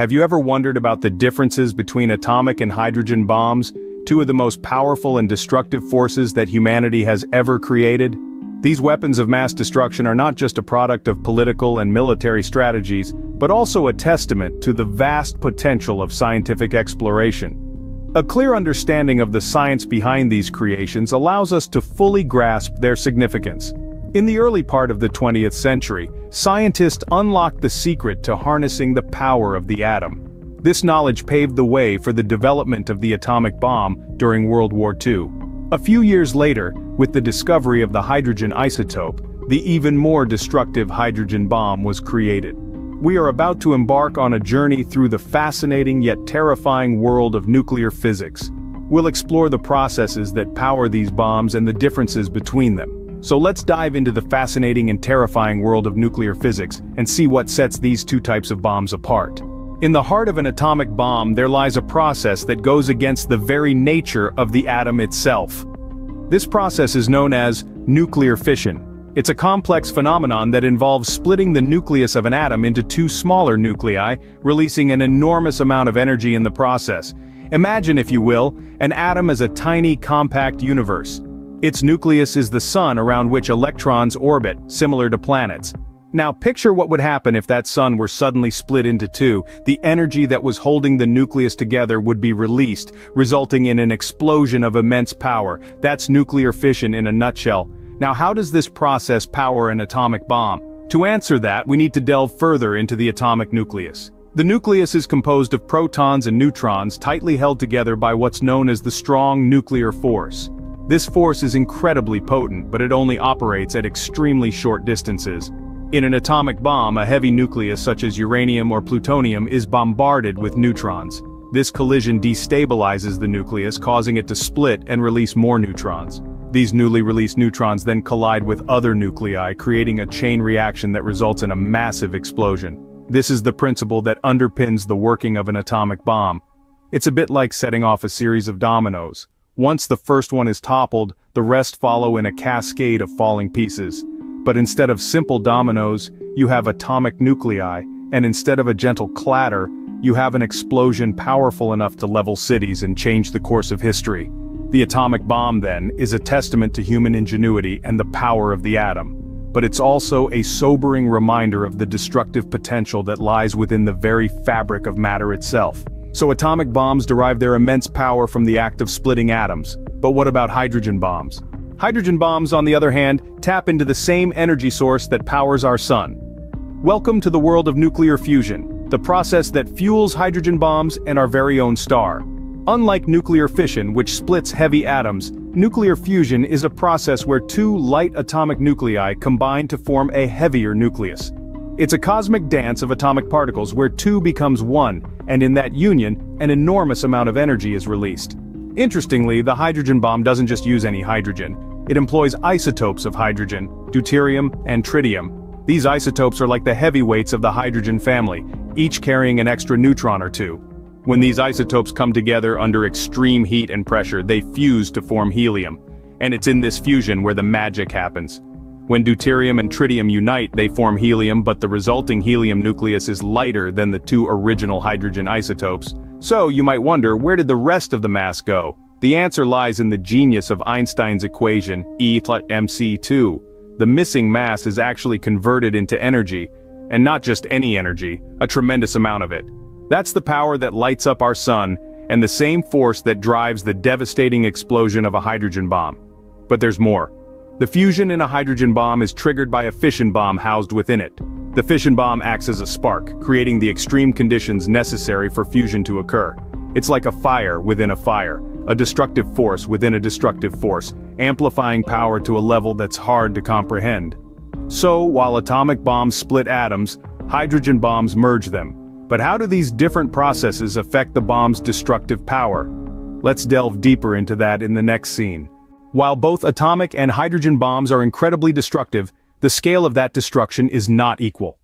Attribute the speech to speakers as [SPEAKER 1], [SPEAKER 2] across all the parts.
[SPEAKER 1] Have you ever wondered about the differences between atomic and hydrogen bombs, two of the most powerful and destructive forces that humanity has ever created? These weapons of mass destruction are not just a product of political and military strategies, but also a testament to the vast potential of scientific exploration. A clear understanding of the science behind these creations allows us to fully grasp their significance. In the early part of the 20th century, scientists unlocked the secret to harnessing the power of the atom. This knowledge paved the way for the development of the atomic bomb during World War II. A few years later, with the discovery of the hydrogen isotope, the even more destructive hydrogen bomb was created. We are about to embark on a journey through the fascinating yet terrifying world of nuclear physics. We'll explore the processes that power these bombs and the differences between them. So let's dive into the fascinating and terrifying world of nuclear physics and see what sets these two types of bombs apart. In the heart of an atomic bomb there lies a process that goes against the very nature of the atom itself. This process is known as nuclear fission. It's a complex phenomenon that involves splitting the nucleus of an atom into two smaller nuclei, releasing an enormous amount of energy in the process. Imagine, if you will, an atom as a tiny compact universe. Its nucleus is the sun around which electrons orbit, similar to planets. Now picture what would happen if that sun were suddenly split into two, the energy that was holding the nucleus together would be released, resulting in an explosion of immense power. That's nuclear fission in a nutshell. Now how does this process power an atomic bomb? To answer that, we need to delve further into the atomic nucleus. The nucleus is composed of protons and neutrons tightly held together by what's known as the strong nuclear force. This force is incredibly potent but it only operates at extremely short distances. In an atomic bomb a heavy nucleus such as uranium or plutonium is bombarded with neutrons. This collision destabilizes the nucleus causing it to split and release more neutrons. These newly released neutrons then collide with other nuclei creating a chain reaction that results in a massive explosion. This is the principle that underpins the working of an atomic bomb. It's a bit like setting off a series of dominoes. Once the first one is toppled, the rest follow in a cascade of falling pieces. But instead of simple dominoes, you have atomic nuclei, and instead of a gentle clatter, you have an explosion powerful enough to level cities and change the course of history. The atomic bomb, then, is a testament to human ingenuity and the power of the atom. But it's also a sobering reminder of the destructive potential that lies within the very fabric of matter itself. So atomic bombs derive their immense power from the act of splitting atoms. But what about hydrogen bombs? Hydrogen bombs, on the other hand, tap into the same energy source that powers our sun. Welcome to the world of nuclear fusion, the process that fuels hydrogen bombs and our very own star. Unlike nuclear fission, which splits heavy atoms, nuclear fusion is a process where two light atomic nuclei combine to form a heavier nucleus. It's a cosmic dance of atomic particles where two becomes one, and in that union, an enormous amount of energy is released. Interestingly, the hydrogen bomb doesn't just use any hydrogen. It employs isotopes of hydrogen, deuterium and tritium. These isotopes are like the heavyweights of the hydrogen family, each carrying an extra neutron or two. When these isotopes come together under extreme heat and pressure, they fuse to form helium. And it's in this fusion where the magic happens. When deuterium and tritium unite they form helium but the resulting helium nucleus is lighter than the two original hydrogen isotopes. So you might wonder where did the rest of the mass go? The answer lies in the genius of Einstein's equation, E plus mc2. The missing mass is actually converted into energy, and not just any energy, a tremendous amount of it. That's the power that lights up our sun, and the same force that drives the devastating explosion of a hydrogen bomb. But there's more. The fusion in a hydrogen bomb is triggered by a fission bomb housed within it. The fission bomb acts as a spark, creating the extreme conditions necessary for fusion to occur. It's like a fire within a fire, a destructive force within a destructive force, amplifying power to a level that's hard to comprehend. So, while atomic bombs split atoms, hydrogen bombs merge them. But how do these different processes affect the bomb's destructive power? Let's delve deeper into that in the next scene. While both atomic and hydrogen bombs are incredibly destructive, the scale of that destruction is not equal.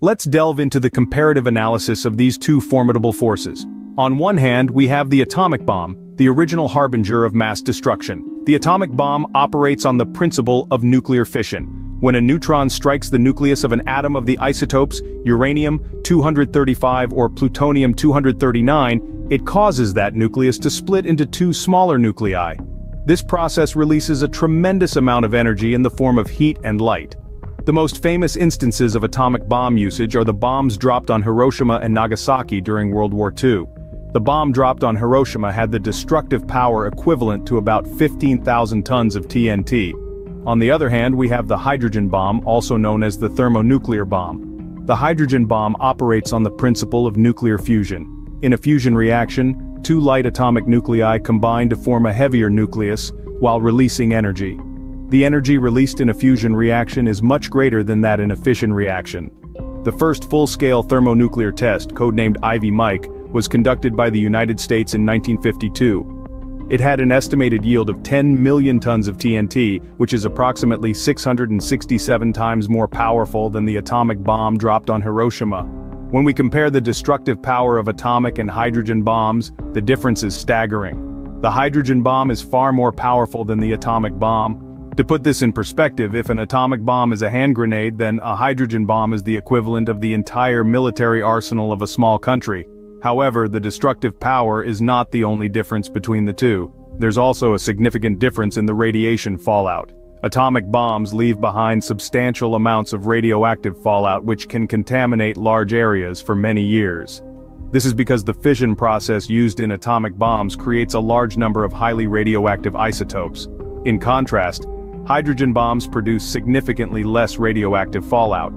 [SPEAKER 1] Let's delve into the comparative analysis of these two formidable forces. On one hand, we have the atomic bomb, the original harbinger of mass destruction. The atomic bomb operates on the principle of nuclear fission. When a neutron strikes the nucleus of an atom of the isotopes uranium-235 or plutonium-239, it causes that nucleus to split into two smaller nuclei. This process releases a tremendous amount of energy in the form of heat and light. The most famous instances of atomic bomb usage are the bombs dropped on Hiroshima and Nagasaki during World War II. The bomb dropped on Hiroshima had the destructive power equivalent to about 15,000 tons of TNT, on the other hand we have the hydrogen bomb also known as the thermonuclear bomb. The hydrogen bomb operates on the principle of nuclear fusion. In a fusion reaction, two light atomic nuclei combine to form a heavier nucleus, while releasing energy. The energy released in a fusion reaction is much greater than that in a fission reaction. The first full-scale thermonuclear test, codenamed Ivy Mike, was conducted by the United States in 1952. It had an estimated yield of 10 million tons of TNT, which is approximately 667 times more powerful than the atomic bomb dropped on Hiroshima. When we compare the destructive power of atomic and hydrogen bombs, the difference is staggering. The hydrogen bomb is far more powerful than the atomic bomb. To put this in perspective, if an atomic bomb is a hand grenade then a hydrogen bomb is the equivalent of the entire military arsenal of a small country. However, the destructive power is not the only difference between the two. There's also a significant difference in the radiation fallout. Atomic bombs leave behind substantial amounts of radioactive fallout which can contaminate large areas for many years. This is because the fission process used in atomic bombs creates a large number of highly radioactive isotopes. In contrast, hydrogen bombs produce significantly less radioactive fallout.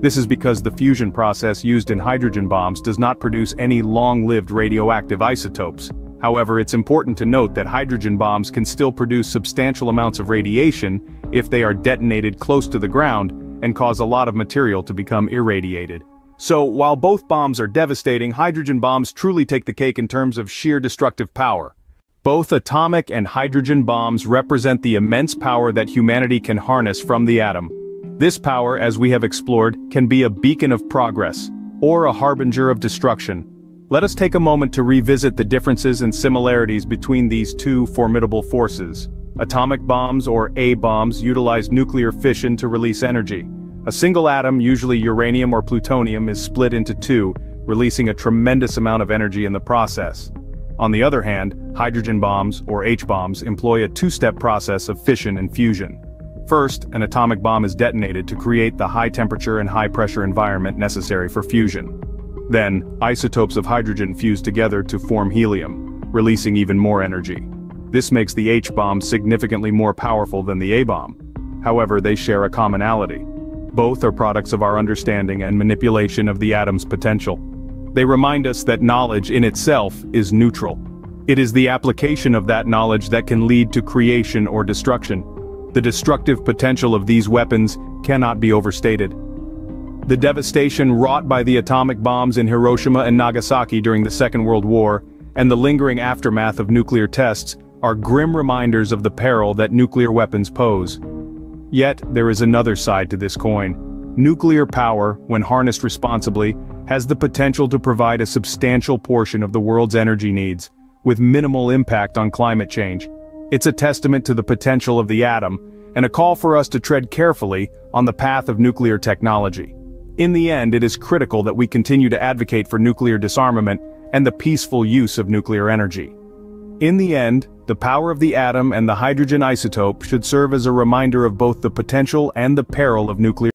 [SPEAKER 1] This is because the fusion process used in hydrogen bombs does not produce any long-lived radioactive isotopes. However it's important to note that hydrogen bombs can still produce substantial amounts of radiation if they are detonated close to the ground and cause a lot of material to become irradiated. So, while both bombs are devastating, hydrogen bombs truly take the cake in terms of sheer destructive power. Both atomic and hydrogen bombs represent the immense power that humanity can harness from the atom. This power, as we have explored, can be a beacon of progress, or a harbinger of destruction. Let us take a moment to revisit the differences and similarities between these two formidable forces. Atomic bombs or A-bombs utilize nuclear fission to release energy. A single atom, usually uranium or plutonium, is split into two, releasing a tremendous amount of energy in the process. On the other hand, hydrogen bombs, or H-bombs, employ a two-step process of fission and fusion. First, an atomic bomb is detonated to create the high-temperature and high-pressure environment necessary for fusion. Then, isotopes of hydrogen fuse together to form helium, releasing even more energy. This makes the H-bomb significantly more powerful than the A-bomb. However, they share a commonality. Both are products of our understanding and manipulation of the atom's potential. They remind us that knowledge in itself is neutral. It is the application of that knowledge that can lead to creation or destruction. The destructive potential of these weapons cannot be overstated. The devastation wrought by the atomic bombs in Hiroshima and Nagasaki during the Second World War, and the lingering aftermath of nuclear tests, are grim reminders of the peril that nuclear weapons pose. Yet, there is another side to this coin. Nuclear power, when harnessed responsibly, has the potential to provide a substantial portion of the world's energy needs, with minimal impact on climate change. It's a testament to the potential of the atom, and a call for us to tread carefully on the path of nuclear technology. In the end it is critical that we continue to advocate for nuclear disarmament and the peaceful use of nuclear energy. In the end, the power of the atom and the hydrogen isotope should serve as a reminder of both the potential and the peril of nuclear